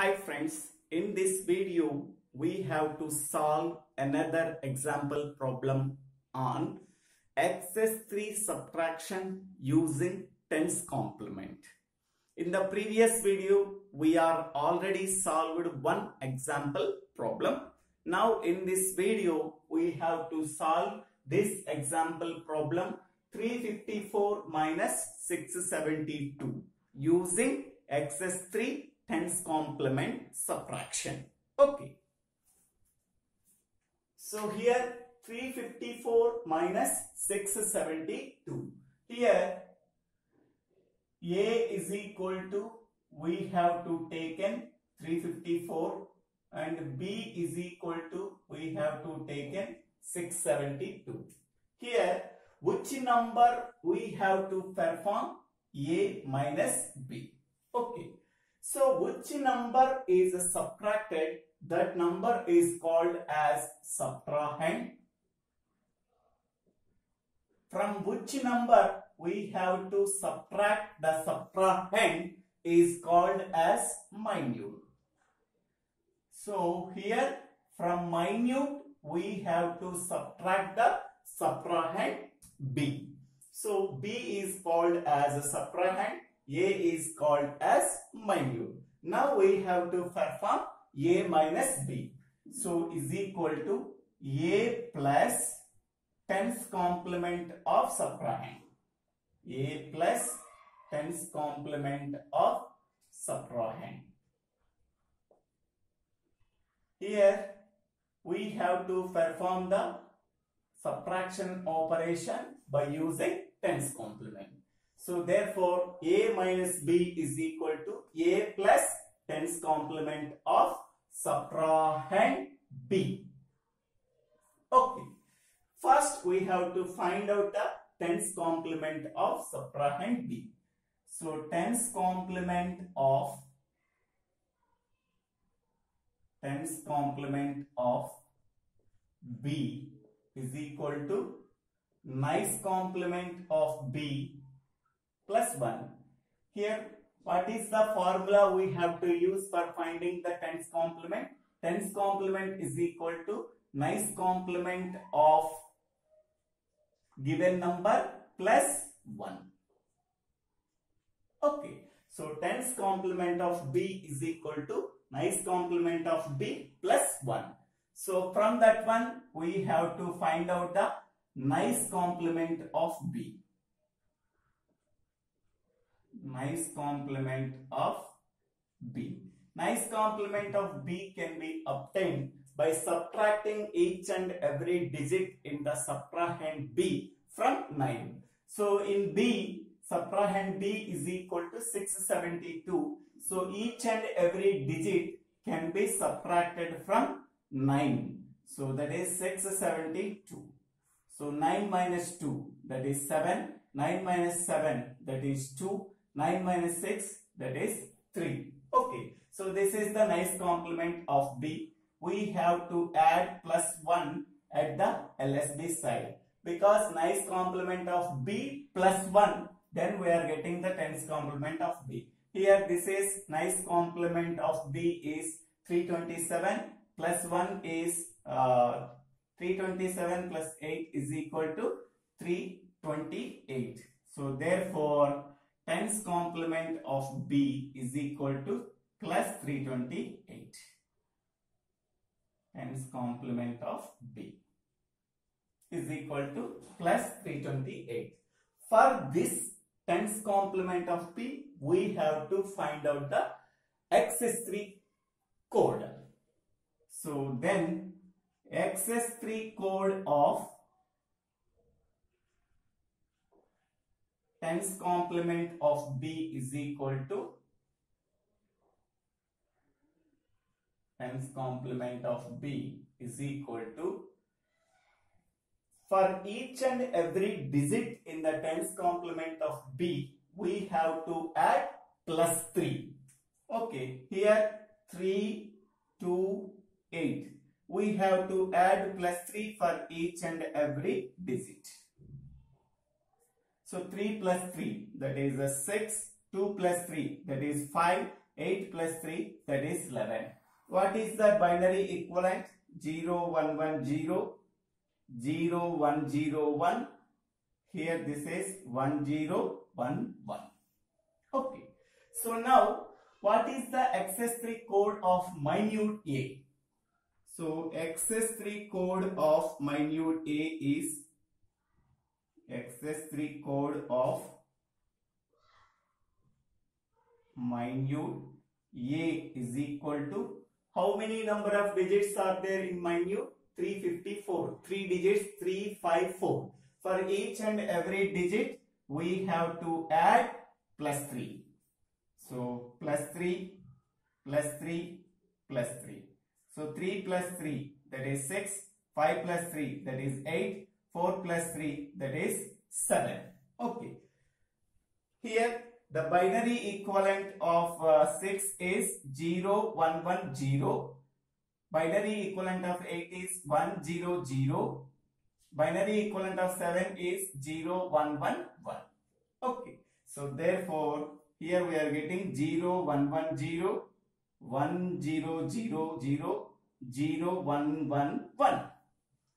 Hi friends, in this video we have to solve another example problem on excess3 subtraction using tens complement. In the previous video we are already solved one example problem. Now in this video we have to solve this example problem 354 minus 672 using excess3 tens complement subtraction. Okay. So here 354 minus 672. Here A is equal to we have to taken 354 and B is equal to we have to taken 672. Here which number we have to perform A minus B. Okay. So which number is subtracted that number is called as subtrahend. From which number we have to subtract the subtrahend is called as minuend. So here from minuend we have to subtract the subtrahend B. So B is called as a subtrahend, A is called as minuend. Now we have to perform A minus B. So is equal to A plus tens complement of subtrahend. A plus tens complement of subtrahend. Here we have to perform the subtraction operation by using tens complement. So therefore A minus B is equal to A plus tens complement of subtrahend B. Okay. First we have to find out the tens complement of subtrahend B. So tens complement of tens complement of B is equal to nines complement of B plus 1. Here what is the formula we have to use for finding the tens complement? Tens complement is equal to nines complement of given number plus 1. Okay. So tens complement of B is equal to nines complement of B plus 1. So from that one we have to find out the nines complement of B. Nines complement of B. Nines complement of B can be obtained by subtracting each and every digit in the subtrahend B from 9. So in B, subtrahend B is equal to 672. So each and every digit can be subtracted from 9. So that is 672. So 9 minus 2 that is 7. 9 minus 7 that is 2. 9 minus 6 that is 3. Okay. So this is the nines complement of B. We have to add plus 1 at the LSB side. Because nines complement of B plus 1 then we are getting the tens complement of B. Here this is nines complement of B is 327 plus 1 is uh, 327 plus 8 is equal to 328. So therefore tens complement of B is equal to plus 328. Tens complement of B is equal to plus 328. For this tens complement of P, we have to find out the excess3 code. So then excess3 code of tens complement of B is equal to tens complement of B is equal to for each and every digit in the tens complement of B we have to add plus 3 okay here 3 2 8 we have to add plus 3 for each and every digit so 3 plus 3 that is a 6 2 plus 3 that is 5 8 plus 3 that is 11. What is the binary equivalent? 0, 1, 1, 0, 0, 1, 0, 1. Here this is 1, 0, 1, 1. Okay. So now what is the excess3 code of minuend A? So excess3 code of minuend A is excess3 code of minuend A is equal to how many number of digits are there in minuend? 354. 3 digits 354. For each and every digit we have to add plus 3. So plus 3 plus 3 plus 3. So 3 plus 3 that is 6. 5 plus 3 that is 8. 4 plus 3 that is 7. Okay. Here the binary equivalent of uh, 6 is 0, 1, 1, 0. Binary equivalent of 8 is 1, 0, 0. Binary equivalent of 7 is 0, 1, 1, 1. Okay. So therefore, here we are getting 0, 1, 1, 0, 1, 0, 0, 0, 0, 1, 1, 1.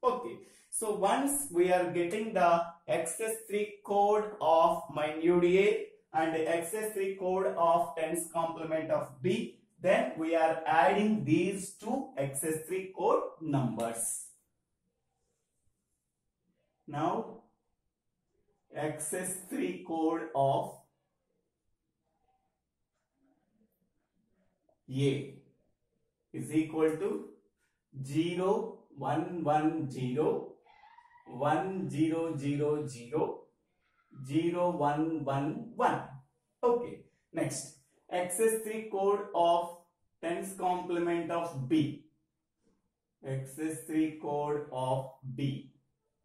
Okay. So once we are getting the excess3 code of minuend A, and excess3 code of tens complement of B. Then we are adding these two excess3 code numbers. Now excess3 code of A is equal to 0, 1, 1, 0, 1, 0, 0, 0, 0 1 1 1 okay next. Excess3 code of tens complement of b. Excess3 code of b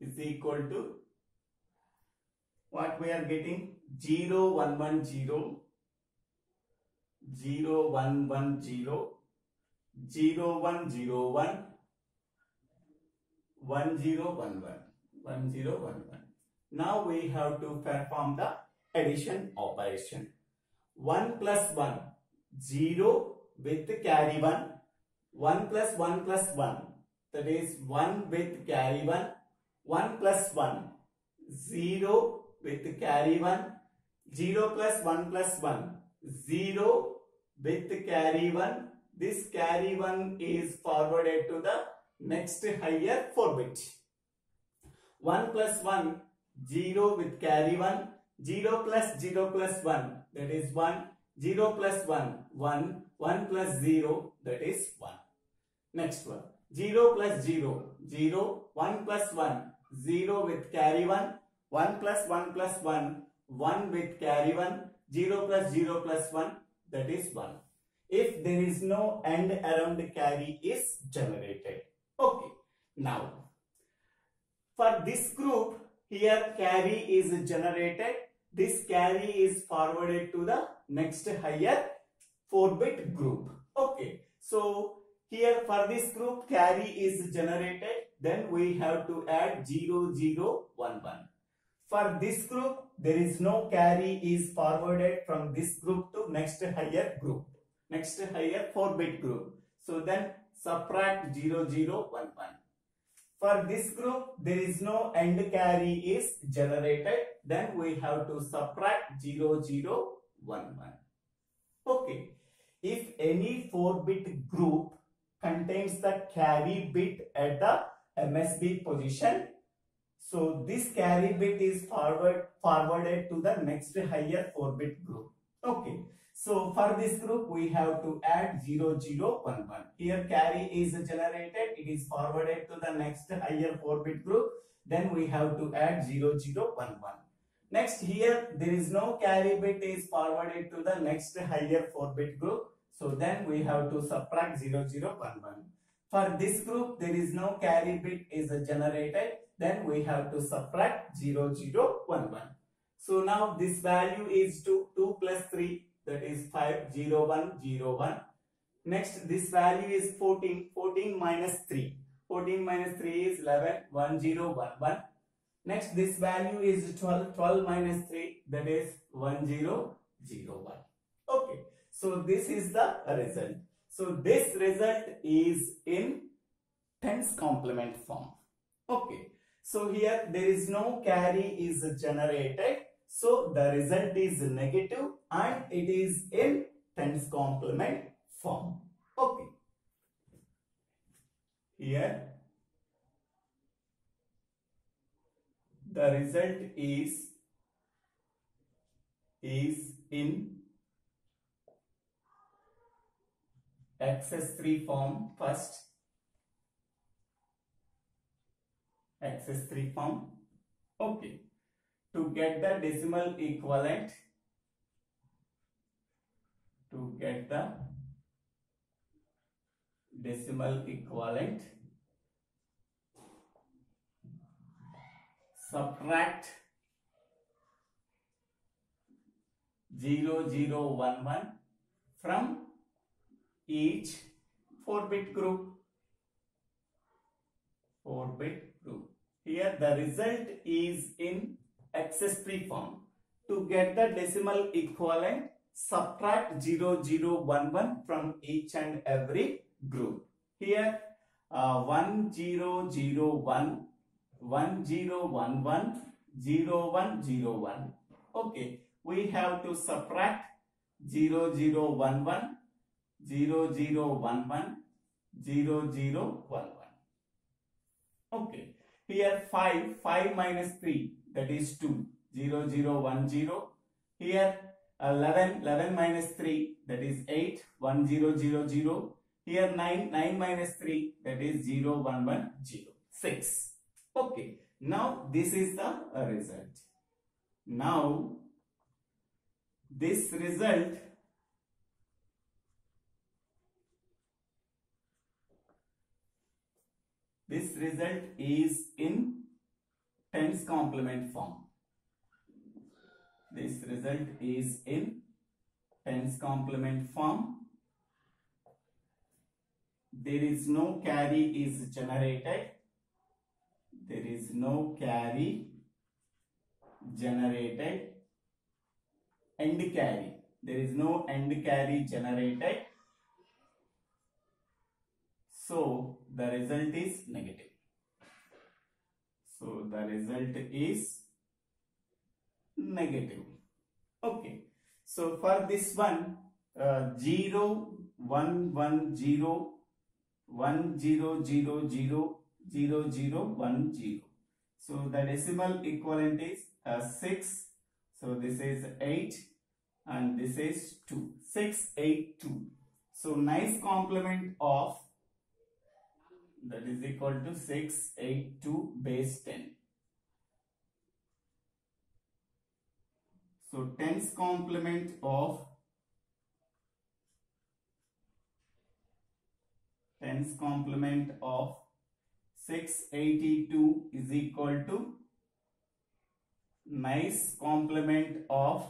is equal to what we are getting? 0 1 1 0 0 1 1 0 0 1 0 1 1 0 1 1 1 0 1 1 now we have to perform the addition operation. 1 plus 1, 0 with carry 1. 1 plus 1 plus 1, that is 1 with carry 1. 1 plus 1, 0 with carry 1. 0 plus 1 plus 1, 0 with carry 1. This carry 1 is forwarded to the next higher 4 bit. 1 plus 1 0 with carry 1, 0 plus 0 plus 1 that is 1, 0 plus 1, 1, 1 plus 0 that is 1. Next one, 0 plus 0, 0, 1 plus 1, 0 with carry 1, 1 plus 1 plus 1, 1 with carry 1, 0 plus 0 plus 1 that is 1. If there is no end around the carry is generated. Okay. Now, for this group, here carry is generated. This carry is forwarded to the next higher 4-bit group. Okay. So here for this group carry is generated. Then we have to add 0, 0, 1, 1. For this group, there is no carry is forwarded from this group to next higher group. Next higher 4-bit group. So then subtract 0, 0, 1, 1. For this group, there is no end carry is generated. Then we have to subtract 0, 0, 1, 1. Okay. If any 4-bit group contains the carry bit at the MSB position, so this carry bit is forward forwarded to the next higher 4-bit group. Okay. So for this group, we have to add 0, 0, 1, 1. Here carry is generated. It is forwarded to the next higher 4-bit group. Then we have to add 0, 0, 1, 1. Next here, there is no carry bit is forwarded to the next higher 4-bit group. So then we have to subtract 0, 0, 1, 1. For this group, there is no carry bit is generated. Then we have to subtract 0, 0, 1, 1. So now this value is 2, 2 plus 3 that is 5 0 1 0 1 next this value is 14 14 minus 3 14 minus 3 is 11 1 0 1 1 next this value is 12 12 minus 3 that is 1 0 0 1 okay So this is the result. So this result is in tens complement form. Okay. So here there is no carry is generated. So the result is negative and it is in tens complement form. Okay. Here the result is is in XS3 form first XS3 form okay to get the decimal equivalent to get the decimal equivalent subtract 0011 from each 4 bit group. 4 bit group. Here the result is in XS3 form. To get the decimal equivalent subtract 0011 from each and every group. Here uh, 1001 1011 0101 okay we have to subtract 0011 0011 0011 okay here 5 5 minus 3 that is 2 0010 here uh, 11 11 minus 3 that is 8 1000 here 9 9 minus 3 that is 0110 6 okay. Now this is the uh, result. Now this result this result is in tens complement form. This result is in tens complement form. There is no carry is generated. There is no carry generated. End carry. There is no end carry generated. So the result is negative so the result is negative. Okay. So for this one uh, 0 1 1 0 1 0 0 0 0 0 1 0 so the decimal equivalent is uh, 6 so this is 8 and this is 2 6 8 2 so nines complement of that is equal to 682 base 10 so tens complement of tens complement of 682 is equal to nines complement of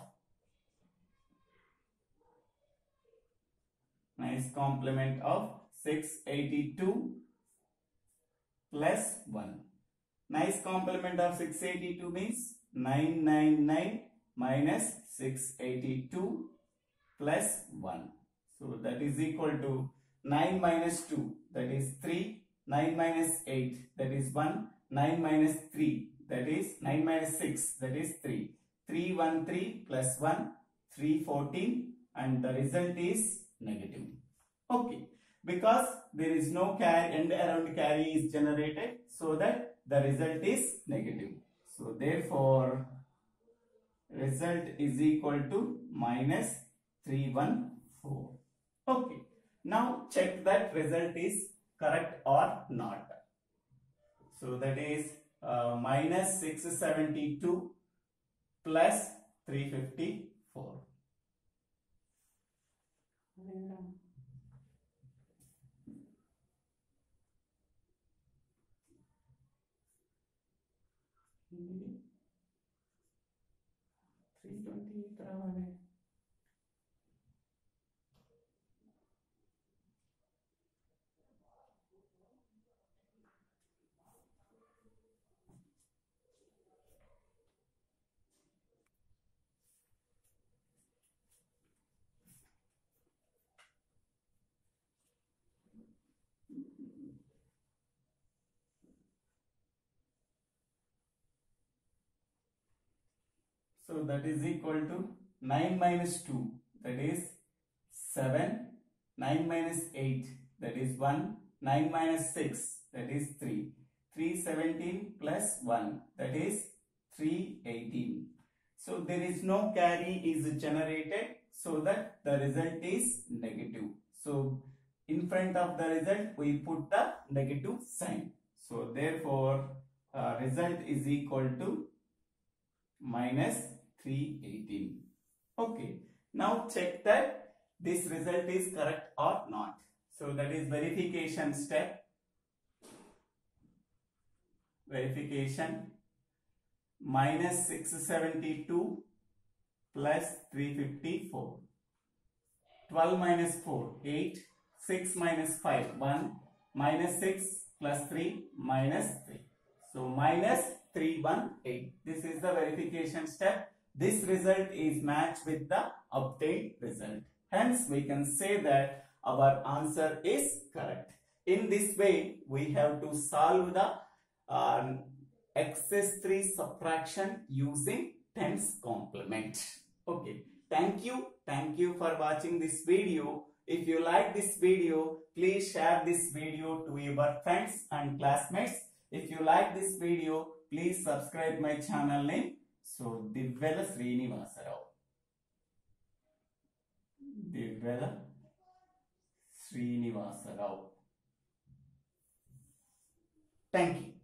nines complement of 682 plus 1 nines complement of 682 means 999 minus 682 plus 1 so that is equal to 9 minus 2 that is 3 9 minus 8 that is 1 9 minus 3 that is 9 minus 6 that is 3 3 1 3 plus 1 3 14 and the result is negative. Okay because there is no carry end around carry is generated so that the result is negative. So therefore result is equal to minus 314 okay. Now check that result is correct or not. So that is uh, minus 672 plus 354 three So that is equal to 9 minus 2 that is 7. 9 minus 8 that is 1. 9 minus 6 that is 3. 317 plus 1 that is 318. So there is no carry is generated so that the result is negative. So in front of the result we put the negative sign. So therefore uh, result is equal to minus 318. Okay. Now check that this result is correct or not. So that is verification step. Verification minus 672 plus 354. 12 minus 4, 8. 6 minus 5, 1. Minus 6 plus 3, minus 3. So minus 318. This is the verification step. This result is matched with the obtained result. Hence, we can say that our answer is correct. In this way, we have to solve the um, excess3 subtraction using tens complement. Okay. Thank you. Thank you for watching this video. If you like this video, please share this video to your friends and classmates. If you like this video, please subscribe my channel name. So, Divvela Srinivasarao. Divvela Srinivasarao. Thank you.